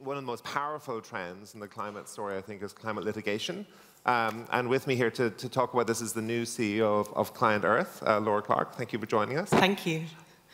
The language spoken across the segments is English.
one of the most powerful trends in the climate story, I think, is climate litigation. Um, and with me here to, to, talk about this is the new CEO of, of ClientEarth, uh, Laura Clarke. Thank you for joining us. Thank you.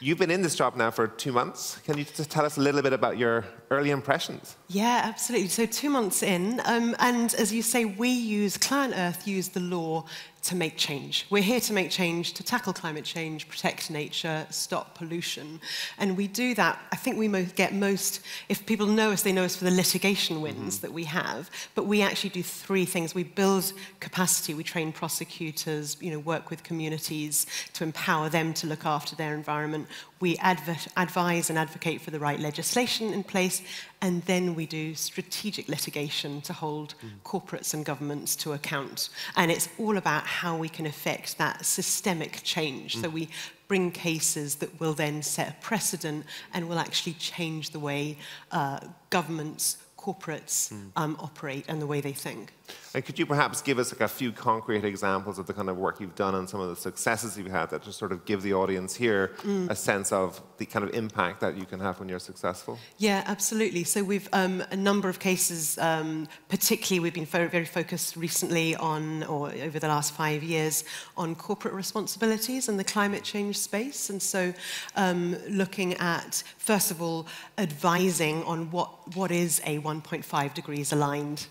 You've been in this job now for two months. Can you just tell us a little bit about your early impressions? Yeah, absolutely. So two months in, um, and as you say, we use ClientEarth use the law to make change. We're here to make change, to tackle climate change, protect nature, stop pollution. And we do that, I think we most get most, if people know us, they know us for the litigation wins mm -hmm. that we have, but we actually do three things. We build capacity, we train prosecutors, you know, work with communities to empower them to look after their environment we advise and advocate for the right legislation in place, and then we do strategic litigation to hold mm. corporates and governments to account. And it's all about how we can affect that systemic change. Mm. So we bring cases that will then set a precedent and will actually change the way uh, governments corporates mm. um, operate and the way they think. And could you perhaps give us like a few concrete examples of the kind of work you've done and some of the successes you've had that just sort of give the audience here mm. a sense of the kind of impact that you can have when you're successful? Yeah, absolutely. So we've um, a number of cases, um, particularly we've been very, very focused recently on, or over the last five years, on corporate responsibilities and the climate change space. And so um, looking at, first of all, advising on what, what is a 1.5 degrees aligned.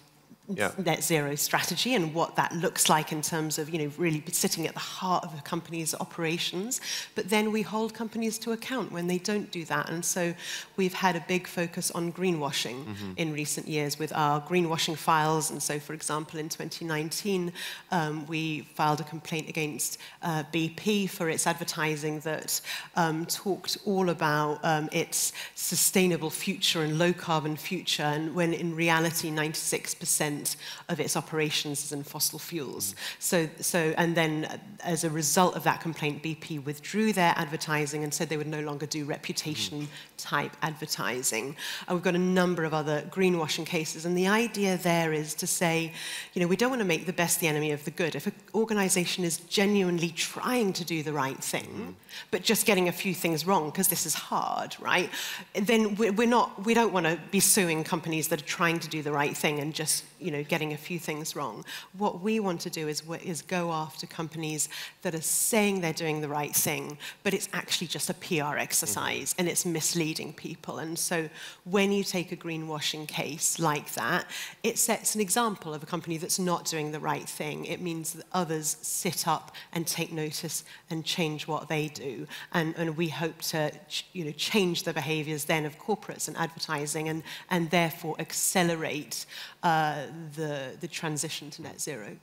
Yeah. net zero strategy and what that looks like in terms of you know really sitting at the heart of a company's operations but then we hold companies to account when they don't do that and so we've had a big focus on greenwashing mm -hmm. in recent years with our greenwashing files and so for example in 2019 um, we filed a complaint against uh, BP for its advertising that um, talked all about um, its sustainable future and low carbon future and when in reality 96 percent of its operations is in fossil fuels. Mm. So, so, and then uh, as a result of that complaint, BP withdrew their advertising and said they would no longer do reputation mm. type advertising. And we've got a number of other greenwashing cases. And the idea there is to say, you know, we don't want to make the best the enemy of the good. If an organization is genuinely trying to do the right thing, mm. but just getting a few things wrong, because this is hard, right? Then we're not, we don't want to be suing companies that are trying to do the right thing and just you know, getting a few things wrong. What we want to do is, is go after companies that are saying they're doing the right thing, but it's actually just a PR exercise mm. and it's misleading people. And so when you take a greenwashing case like that, it sets an example of a company that's not doing the right thing. It means that others sit up and take notice and change what they do. And, and we hope to you know, change the behaviours then of corporates and advertising and, and therefore accelerate uh, the, the transition to net zero.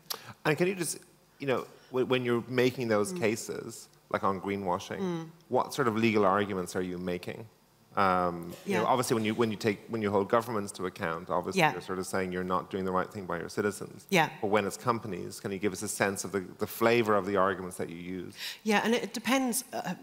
And can you just, you know, when you're making those mm. cases, like on greenwashing, mm. what sort of legal arguments are you making? Um, yeah. you know, obviously, when you when you take when you hold governments to account, obviously yeah. you're sort of saying you're not doing the right thing by your citizens. Yeah. But when it's companies, can you give us a sense of the, the flavor of the arguments that you use? Yeah, and it depends. Uh,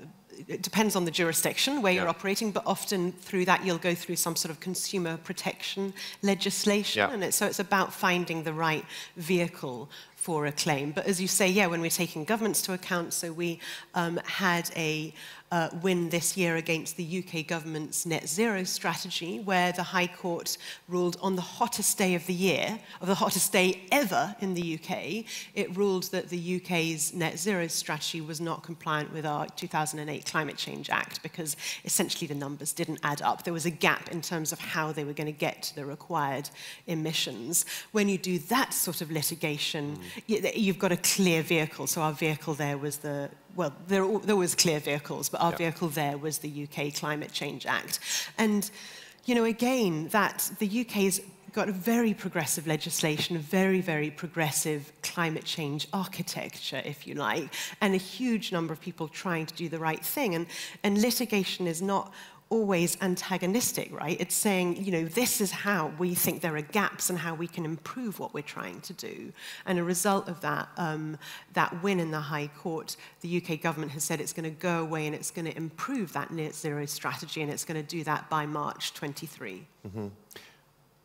it depends on the jurisdiction where yeah. you're operating, but often through that you'll go through some sort of consumer protection legislation. Yeah. And it, so it's about finding the right vehicle for a claim. But as you say, yeah, when we're taking governments to account, so we um, had a uh, win this year against the UK government's net zero strategy, where the High Court ruled on the hottest day of the year, of the hottest day ever in the UK, it ruled that the UK's net zero strategy was not compliant with our 2008 Climate Change Act because essentially the numbers didn't add up. There was a gap in terms of how they were going to get to the required emissions. When you do that sort of litigation, mm. you, you've got a clear vehicle. So our vehicle there was the well, there, there was clear vehicles, but our vehicle there was the UK Climate Change Act. And, you know, again, that the UK's got a very progressive legislation, a very, very progressive climate change architecture, if you like, and a huge number of people trying to do the right thing. And, and litigation is not always antagonistic, right? It's saying, you know, this is how we think there are gaps and how we can improve what we're trying to do. And a result of that, um, that win in the High Court, the UK government has said it's going to go away and it's going to improve that net zero strategy and it's going to do that by March 23. Mm-hmm.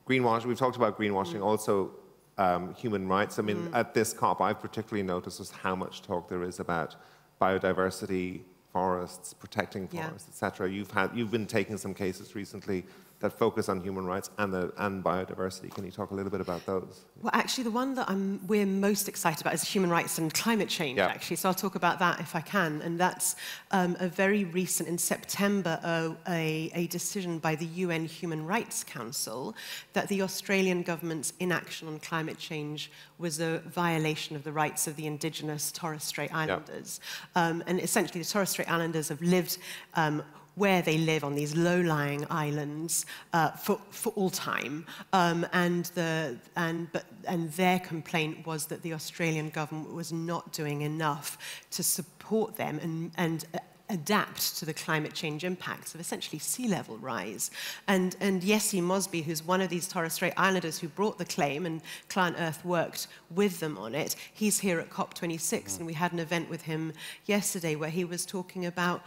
Greenwashing, we've talked about greenwashing, mm. also um, human rights. I mean, mm. at this COP, I've particularly noticed just how much talk there is about biodiversity, forests, protecting forests, yeah. etc. You've had, you've been taking some cases recently that focus on human rights and, the, and biodiversity. Can you talk a little bit about those? Well, actually, the one that I'm, we're most excited about is human rights and climate change, yeah. actually. So I'll talk about that if I can. And that's um, a very recent, in September, uh, a, a decision by the UN Human Rights Council that the Australian government's inaction on climate change was a violation of the rights of the indigenous Torres Strait Islanders. Yeah. Um, and essentially, the Torres Strait Islanders have lived um, where they live on these low-lying islands uh, for, for all time. Um, and, the, and, but, and their complaint was that the Australian government was not doing enough to support them and, and adapt to the climate change impacts of essentially sea level rise. And, and Yessi Mosby, who's one of these Torres Strait Islanders who brought the claim, and ClientEarth worked with them on it, he's here at COP26, mm. and we had an event with him yesterday where he was talking about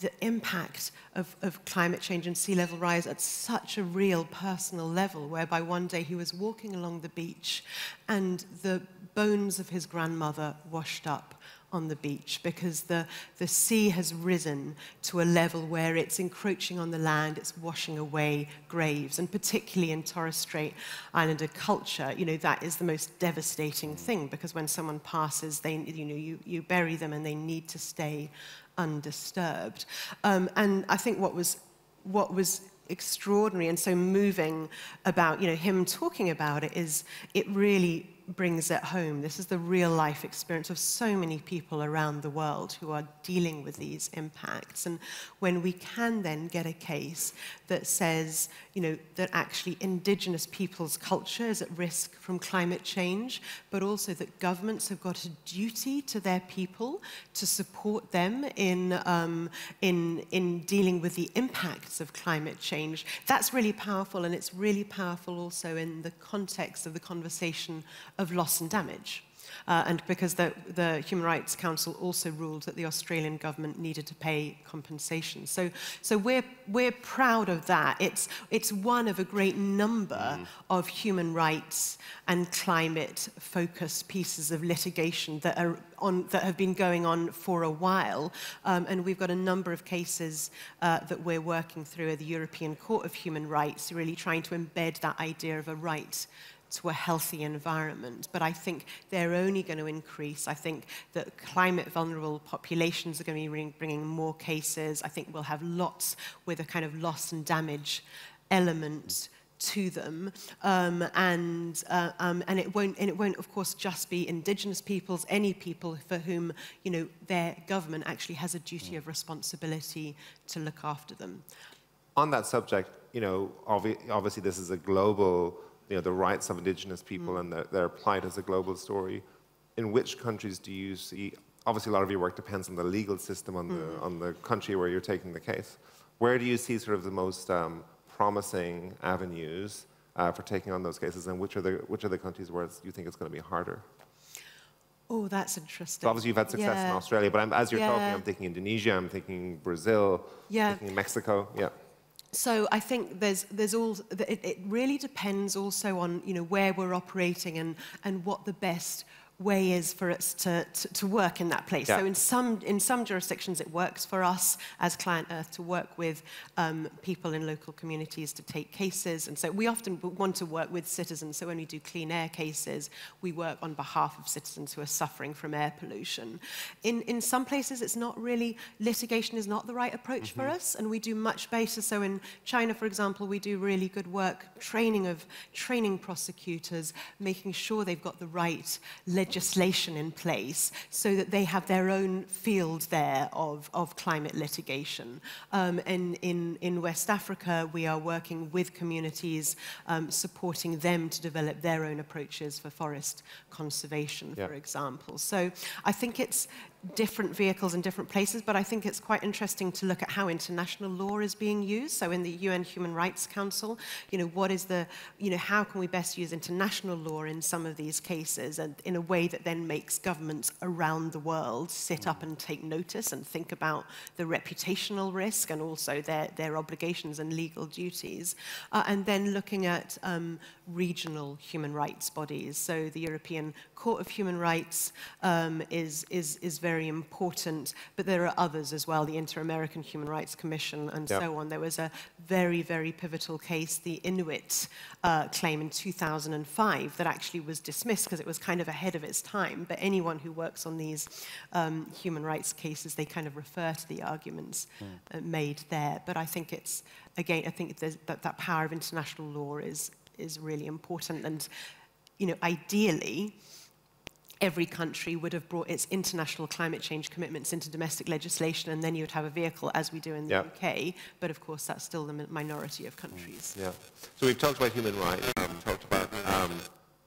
the impact of, of climate change and sea level rise at such a real personal level, whereby one day he was walking along the beach and the bones of his grandmother washed up on the beach because the, the sea has risen to a level where it's encroaching on the land, it's washing away graves. And particularly in Torres Strait Islander culture, you know, that is the most devastating thing because when someone passes, they, you know, you, you bury them and they need to stay undisturbed. Um, and I think what was, what was extraordinary and so moving about you know him talking about it is it really brings it home. This is the real life experience of so many people around the world who are dealing with these impacts. And when we can then get a case that says, you know, that actually indigenous people's culture is at risk from climate change, but also that governments have got a duty to their people to support them in, um, in, in dealing with the impacts of climate change, that's really powerful. And it's really powerful also in the context of the conversation of loss and damage. Uh, and because the, the, Human Rights Council also ruled that the Australian government needed to pay compensation. So, so we're, we're proud of that. It's, it's one of a great number mm. of human rights and climate-focused pieces of litigation that, are on, that have been going on for a while. Um, and we've got a number of cases uh, that we're working through at the European Court of Human Rights, really trying to embed that idea of a right to a healthy environment. But I think they're only going to increase. I think that climate vulnerable populations are going to be bringing more cases. I think we'll have lots with a kind of loss and damage element to them, um, and uh, um, and it won't and it won't of course just be indigenous peoples, any people for whom you know their government actually has a duty of responsibility to look after them. On that subject, you know, obvi obviously this is a global you know, the rights of indigenous people mm. and their, their plight as a global story. In which countries do you see, obviously a lot of your work depends on the legal system, on, mm. the, on the country where you're taking the case. Where do you see sort of the most um, promising avenues uh, for taking on those cases, and which are the, which are the countries where you think it's going to be harder? Oh, that's interesting. So obviously, you've had success yeah. in Australia, but I'm, as you're yeah. talking, I'm thinking Indonesia, I'm thinking Brazil, yeah. thinking Mexico. Yeah so I think there's, there's all, it, it really depends also on, you know, where we're operating and, and what the best way is for us to, to, to work in that place. Yeah. So in some, in some jurisdictions, it works for us as ClientEarth to work with um, people in local communities to take cases. And so we often want to work with citizens. So when we do clean air cases, we work on behalf of citizens who are suffering from air pollution. In, in some places, it's not really, litigation is not the right approach mm -hmm. for mm-hmm. us. And we do much better. So in China, for example, we do really good work, training of training prosecutors, making sure they've got the right legislation legislation in place so that they have their own field there of, of climate litigation. Um, and in, in West Africa, we are working with communities, um, supporting them to develop their own approaches for forest conservation, yeah. for example. So I think it's, different vehicles in different places, but I think it's quite interesting to look at how international law is being used. So in the UN Human Rights Council, you know, what is the, you know, how can we best use international law in some of these cases and in a way that then makes governments around the world sit up and take notice and think about the reputational risk and also their, their obligations and legal duties. Uh, and then looking at um, regional human rights bodies. So the European Court of Human Rights um, is, is, is very very important, but there are others as well, the Inter-American Human Rights Commission and yep. so on. There was a very, very pivotal case, the Inuit uh, claim in 2005 that actually was dismissed because it was kind of ahead of its time. But anyone who works on these um, human rights cases, they kind of refer to the arguments mm. uh, made there. But I think it's, again, I think that that power of international law is, is really important. And, you know, ideally, every country would have brought its international climate change commitments into domestic legislation, and then you would have a vehicle, as we do in the yep. UK. But of course, that's still the minority of countries. Yeah. So we've talked about human rights. We've talked about um,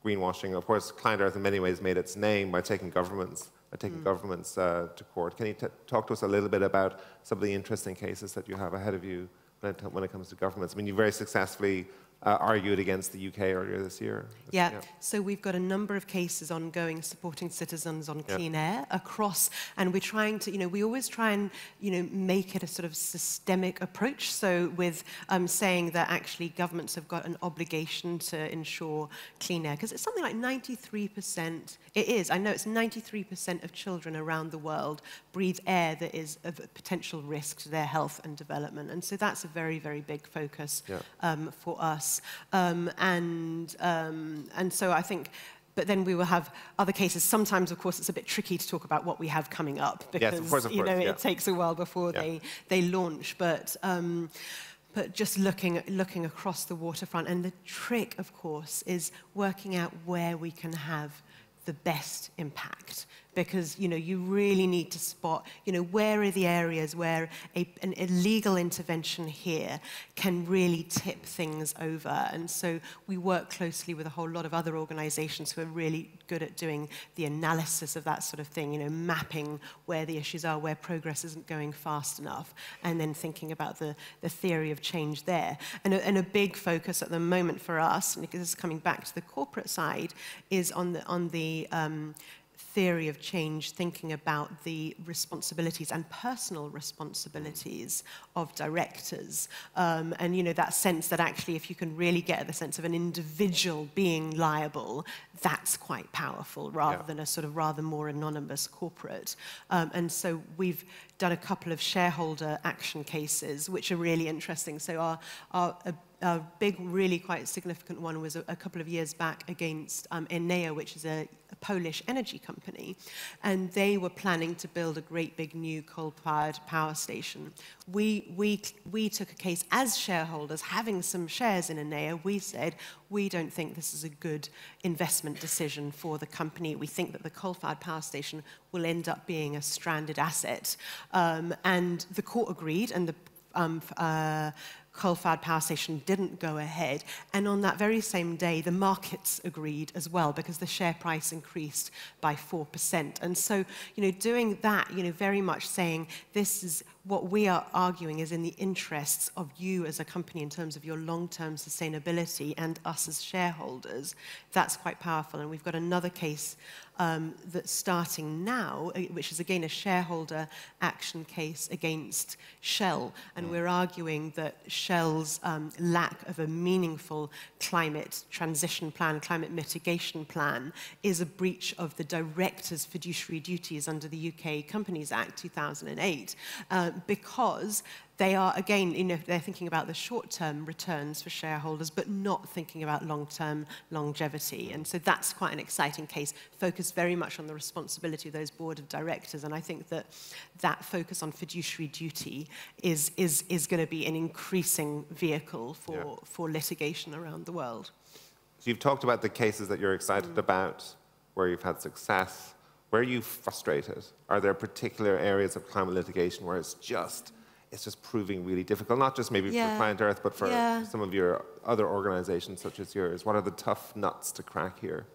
greenwashing. Of course, ClientEarth in many ways made its name by taking governments by taking mm. governments uh, to court. Can you talk to us a little bit about some of the interesting cases that you have ahead of you when it, when it comes to governments? I mean, you very successfully uh, argued against the UK earlier this year. Yeah. yeah. so we've got a number of cases ongoing supporting citizens on clean yeah. air across, and we're trying to, you know, we always try and, you know, make it a sort of systemic approach. So with um, saying that actually governments have got an obligation to ensure clean air, because it's something like 93%, it is, I know it's 93% of children around the world breathe air that is of potential risk to their health and development. And so that's a very, very big focus yeah. um, for us. Um, and, um, and so I think but then we will have other cases. Sometimes, of course, it's a bit tricky to talk about what we have coming up because yes, of course, of you know yeah. it takes a while before yeah. they they launch. But um, but just looking looking across the waterfront, and the trick, of course, is working out where we can have the best impact because you know you really need to spot you know where are the areas where a, an illegal intervention here can really tip things over. And so we work closely with a whole lot of other organizations who are really good at doing the analysis of that sort of thing you know mapping where the issues are where progress isn't going fast enough and then thinking about the, the theory of change there. And a, and a big focus at the moment for us and this is coming back to the corporate side is on the on the um, theory of change thinking about the responsibilities and personal responsibilities of directors. Um, and, you know, that sense that actually if you can really get the sense of an individual being liable, that's quite powerful rather yeah. than a sort of rather more anonymous corporate. Um, and so we've done a couple of shareholder action cases, which are really interesting. So our, our a, big, really quite significant one was a, a couple of years back against um, Enea, which is a, a Polish energy company, and they were planning to build a great big new coal-fired power station. We, we, we took a case as shareholders, having some shares in Enea, we said, we don't think this is a good investment decision for the company. We think that the coal-fired power station will end up being a stranded asset. Um, and the court agreed, and the um, uh, coal-fired power station didn't go ahead. And on that very same day, the markets agreed as well because the share price increased by 4%. And so, you know, doing that, you know, very much saying this is what we are arguing is in the interests of you as a company in terms of your long-term sustainability and us as shareholders, that's quite powerful. And we've got another case um, that's starting now, uh, which is again a shareholder action case against Shell. And we're arguing that Shell's um, lack of a meaningful climate transition plan, climate mitigation plan, is a breach of the director's fiduciary duties under the UK Companies Act 2008. Uh, because they are, again, you know, they're thinking about the short-term returns for shareholders, but not thinking about long-term longevity. And so that's quite an exciting case, focused very much on the responsibility of those board of directors. And I think that that focus on fiduciary duty is, is, is going to be an increasing vehicle for, yeah. for litigation around the world. So you've talked about the cases that you're excited mm. about, where you've had success. Where are you frustrated? Are there particular areas of climate litigation where it's just it's just proving really difficult, not just maybe yeah. for ClientEarth, but for yeah. some of your other organizations such as yours? What are the tough nuts to crack here?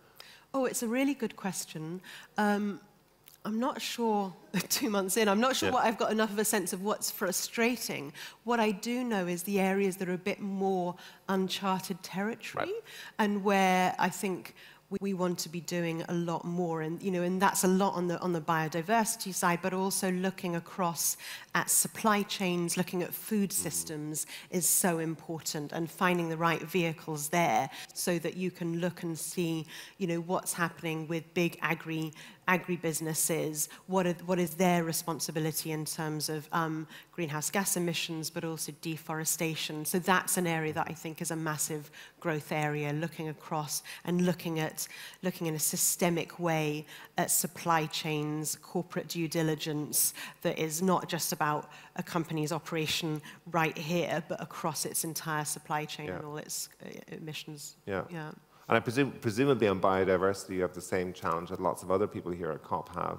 Oh, it's a really good question. Um, I'm not sure, two months in, I'm not sure yeah. what I've got enough of a sense of what's frustrating. What I do know is the areas that are a bit more uncharted territory right. and where I think we want to be doing a lot more. And you know and that's a lot on the on the biodiversity side but also looking across at supply chains looking at food mm-hmm. systems is so important and finding the right vehicles there so that you can look and see you know what's happening with big agri agribusinesses, what, are, what is their responsibility in terms of um, greenhouse gas emissions, but also deforestation. So that's an area that I think is a massive growth area, looking across and looking at looking in a systemic way at supply chains, corporate due diligence that is not just about a company's operation right here, but across its entire supply chain yeah. and all its uh, emissions. Yeah. yeah. And I presume, presumably on biodiversity, you have the same challenge that lots of other people here at COP have.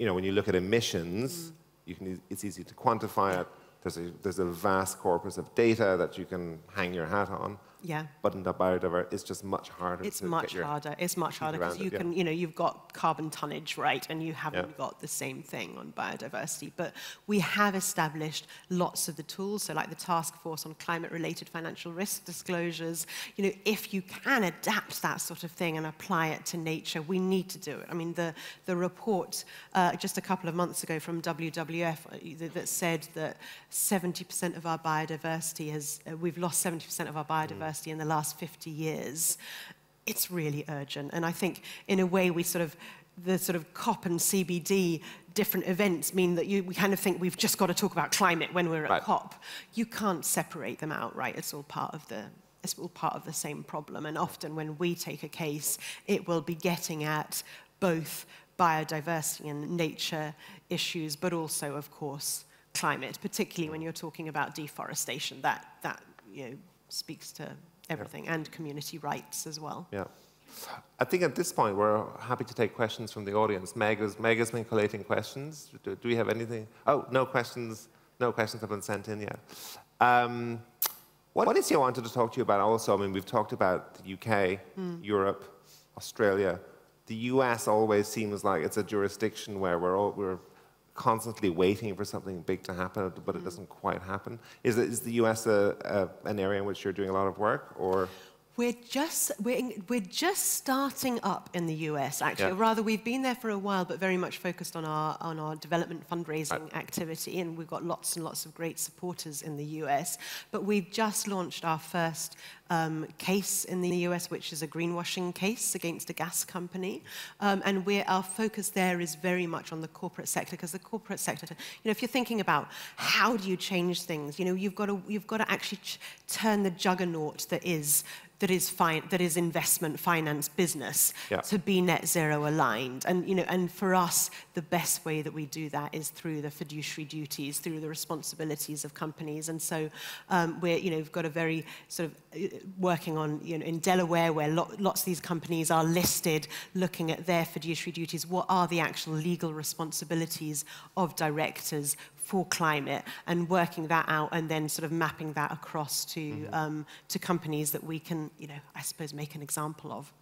You know, when you look at emissions, mm. you can, it's easy to quantify it. There's a, there's a vast corpus of data that you can hang your hat on. Yeah. But in the biodiversity, it's just much harder. It's much harder. It's much harder because you it, can, yeah. you know, you've got carbon tonnage, right, and you haven't yeah. got the same thing on biodiversity. But we have established lots of the tools, so like the task force on climate-related financial risk disclosures. You know, if you can adapt that sort of thing and apply it to nature, we need to do it. I mean, the the report uh, just a couple of months ago from WWF uh, that said that 70% of our biodiversity has, uh, we've lost 70% of our biodiversity. Mm in the last 50 years, it's really urgent. And I think, in a way, we sort of, the sort of COP and CBD different events mean that you, we kind of think we've just got to talk about climate when we're at right. COP. You can't separate them out, right? It's all part of the it's all part of the same problem. And often when we take a case, it will be getting at both biodiversity and nature issues, but also, of course, climate, particularly when you're talking about deforestation. That, that you know, speaks to everything yeah. and community rights as well. Yeah. I think at this point we're happy to take questions from the audience. Meg has, Meg has been collating questions. Do, do, we have anything? Oh, no questions. No questions have been sent in yet. Um, what, what is you I wanted to talk to you about also? I mean, we've talked about the UK, mm. Europe, Australia. The US always seems like it's a jurisdiction where we're, all, we're constantly waiting for something big to happen, but it mm. doesn't quite happen. Is, is the US a, a, an area in which you're doing a lot of work, or? We're just, we're, we're just starting up in the US, actually. Yeah. Rather, we've been there for a while, but very much focused on our, on our development fundraising right. activity, and we've got lots and lots of great supporters in the US. But we've just launched our first um, case in the US, which is a greenwashing case against a gas company. Um, and we're, our focus there is very much on the corporate sector, because the corporate sector, you know, if you're thinking about how do you change things, you know, you've got to, you've got to actually turn the juggernaut that is that is, fi- that is investment finance business yeah. to be net zero aligned. And, you know, and for us, the best way that we do that is through the fiduciary duties, through the responsibilities of companies. And so um, we're, you know, we've got a very sort of uh, working on, you know, in Delaware where lo- lots of these companies are listed, looking at their fiduciary duties. What are the actual legal responsibilities of directors for climate and working that out and then sort of mapping that across to, mm -hmm. um, to companies that we can, you know, I suppose, make an example of.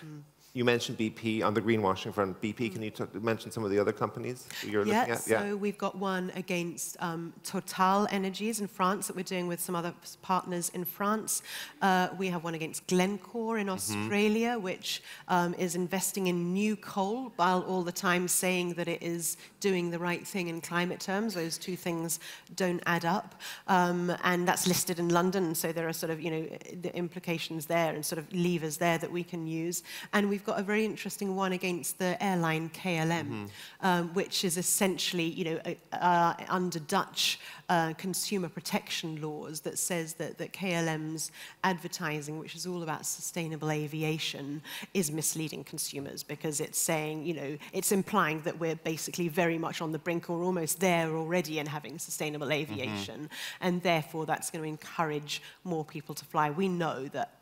Mm. You mentioned BP on the greenwashing front. BP, can you mention some of the other companies you're yeah, looking at? Yeah, so we've got one against um, Total Energies in France that we're doing with some other partners in France. Uh, we have one against Glencore in mm-hmm. Australia, mm-hmm. which um, is investing in new coal while all the time saying that it is doing the right thing in climate terms. Those two things don't add up. Um, and that's listed in London, so there are sort of, you know, the implications there and sort of levers there that we can use. And we've got a very interesting one against the airline KLM, mm-hmm. um, which is essentially, you know, uh, under Dutch uh, consumer protection laws that says that, that KLM's advertising, which is all about sustainable aviation, is misleading consumers because it's saying, you know, it's implying that we're basically very much on the brink or almost there already in having sustainable mm-hmm. aviation. Mm-hmm. And therefore, that's going to encourage more people to fly. We know that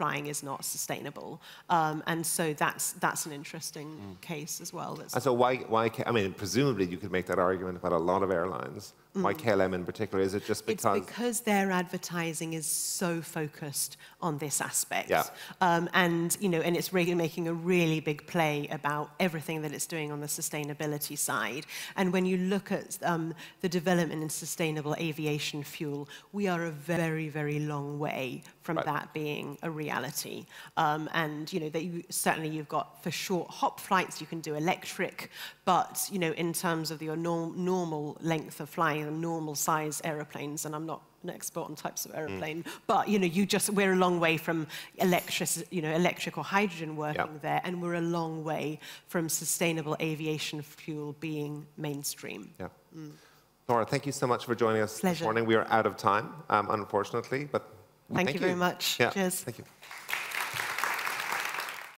flying is not sustainable. Um, and so that's, that's an interesting mm. case as well. That's and so why, why, I mean, presumably you could make that argument about a lot of airlines. Mm. Why KLM in particular? Is it just because? It's because their advertising is so focused on this aspect. Yeah. Um, and, you know, and it's really making a really big play about everything that it's doing on the sustainability side. And when you look at um, the development in sustainable aviation fuel, we are a very, very long way from right. that being a reality. Um, and, you know, that you, certainly you've got for short hop flights, you can do electric, but, you know, in terms of your norm, normal length of flying and normal size aeroplanes, and I'm not an expert on types of aeroplane, mm. but you know, you just we're a long way from electric, you know, electric or hydrogen working yep. there, and we're a long way from sustainable aviation fuel being mainstream. Yeah. Mm. Laura, thank you so much for joining us Pleasure. this morning. We are out of time, um, unfortunately, but thank, thank you, you very much. Yeah. Cheers. Thank you.